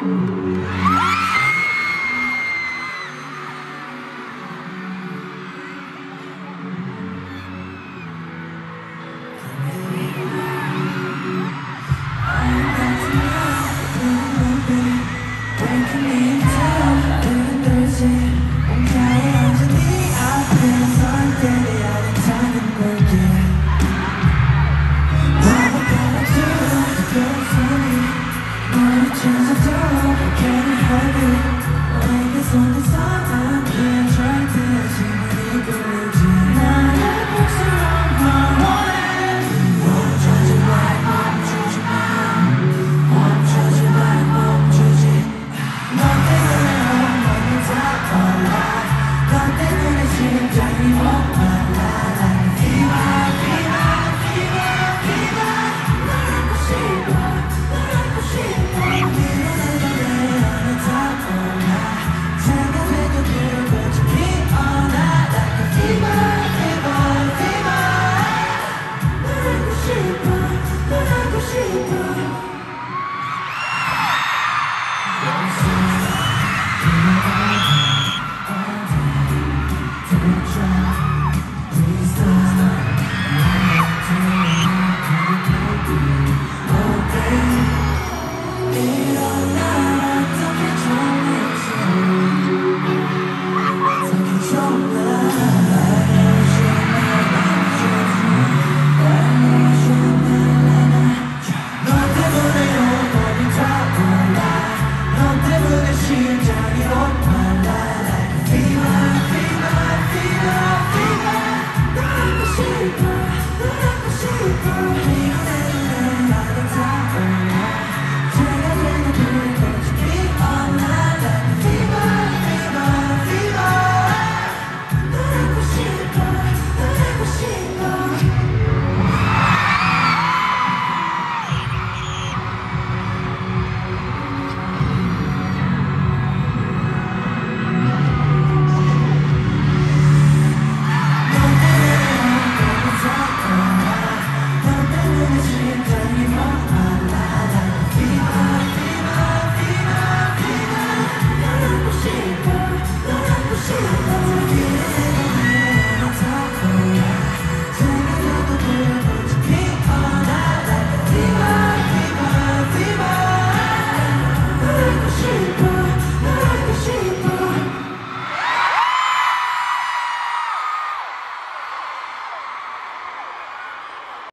Mm-hmm.